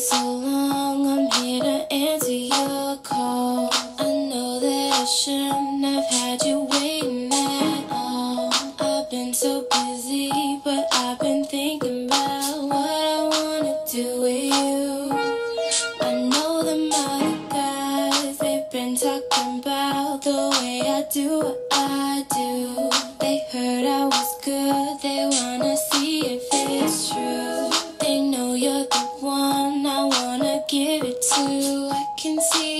so long, I'm here to answer your call. I know that I shouldn't have had you waiting at all. I've been so busy, but I've been thinking about what I wanna do with you. I know that my guys, they've been talking about the way I do what I do. can see